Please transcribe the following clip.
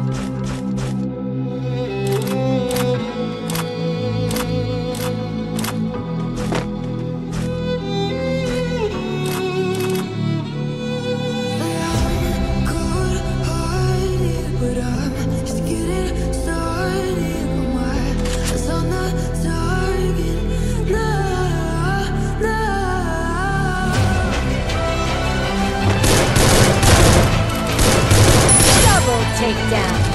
Double takedown.